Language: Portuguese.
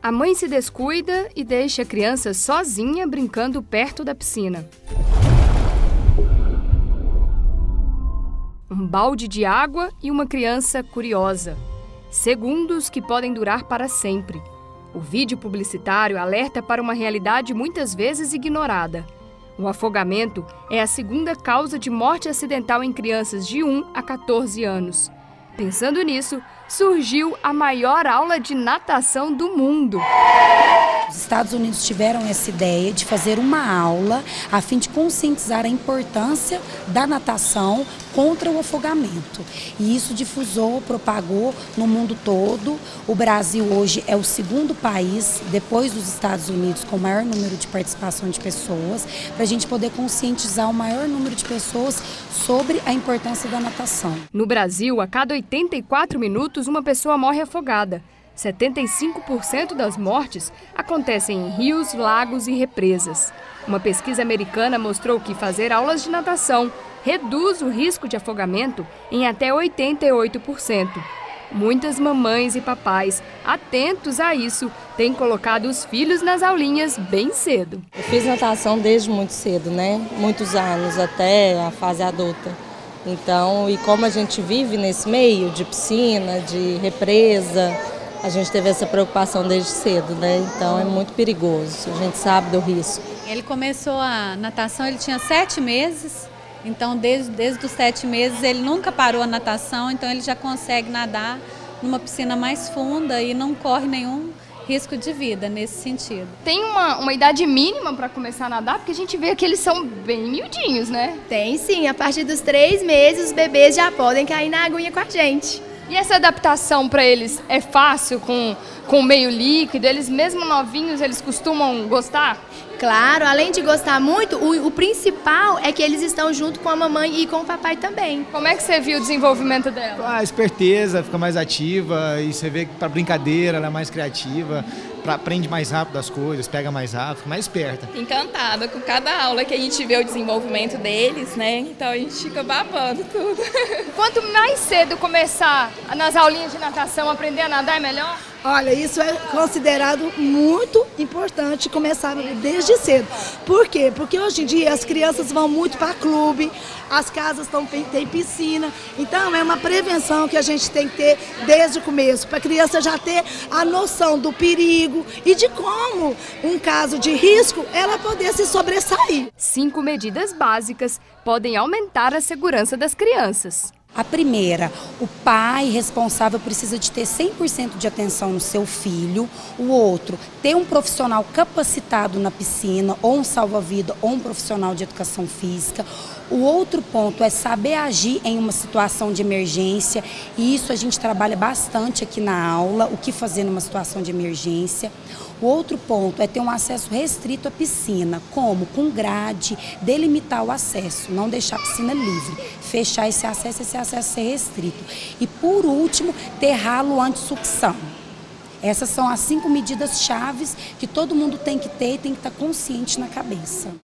A mãe se descuida e deixa a criança sozinha brincando perto da piscina. Um balde de água e uma criança curiosa. Segundos que podem durar para sempre. O vídeo publicitário alerta para uma realidade muitas vezes ignorada. O afogamento é a segunda causa de morte acidental em crianças de 1 a 14 anos. Pensando nisso, surgiu a maior aula de natação do mundo. Os Estados Unidos tiveram essa ideia de fazer uma aula a fim de conscientizar a importância da natação contra o afogamento. E isso difusou, propagou no mundo todo. O Brasil hoje é o segundo país, depois dos Estados Unidos, com o maior número de participação de pessoas, para a gente poder conscientizar o maior número de pessoas sobre a importância da natação. No Brasil, a cada 84 minutos, uma pessoa morre afogada. 75% das mortes acontecem em rios, lagos e represas. Uma pesquisa americana mostrou que fazer aulas de natação reduz o risco de afogamento em até 88%. Muitas mamães e papais, atentos a isso, têm colocado os filhos nas aulinhas bem cedo. Eu fiz natação desde muito cedo, né? Muitos anos, até a fase adulta. Então, e como a gente vive nesse meio de piscina, de represa, a gente teve essa preocupação desde cedo, né? Então é muito perigoso, a gente sabe do risco. Ele começou a natação, ele tinha sete meses, então desde, desde os sete meses ele nunca parou a natação, então ele já consegue nadar numa piscina mais funda e não corre nenhum risco de vida nesse sentido. Tem uma, uma idade mínima para começar a nadar? Porque a gente vê que eles são bem miudinhos, né? Tem sim, a partir dos três meses os bebês já podem cair na aguinha com a gente. E essa adaptação para eles é fácil com com meio líquido? Eles mesmo novinhos, eles costumam gostar? Claro, além de gostar muito, o, o, principal é que eles estão junto com a mamãe e com o papai também. Como é que você viu o desenvolvimento dela? A esperteza, fica mais ativa e você vê que para brincadeira ela é mais criativa, pra, aprende mais rápido as coisas, pega mais rápido, fica mais esperta. Encantada com cada aula que a gente vê o desenvolvimento deles, né? Então a gente fica babando tudo. Quanto mais cedo começar nas aulinhas de natação, aprender a nadar é melhor? Olha, isso é considerado muito importante começar desde cedo. Por quê? Porque hoje em dia as crianças vão muito para clube, as casas estão, têm piscina. Então é uma prevenção que a gente tem que ter desde o começo, para a criança já ter a noção do perigo e de como, um caso de risco, ela poder se sobressair. Cinco medidas básicas podem aumentar a segurança das crianças. A primeira, o pai responsável precisa de ter 100% de atenção no seu filho. O outro, ter um profissional capacitado na piscina, ou um salva-vida, ou um profissional de educação física. O outro ponto é saber agir em uma situação de emergência, e isso a gente trabalha bastante aqui na aula, o que fazer numa situação de emergência. O outro ponto é ter um acesso restrito à piscina, como com grade, delimitar o acesso, não deixar a piscina livre, fechar esse acesso, esse acesso ser restrito. E por último, ter ralo anti-sucção. Essas são as cinco medidas chaves que todo mundo tem que ter e tem que estar consciente na cabeça.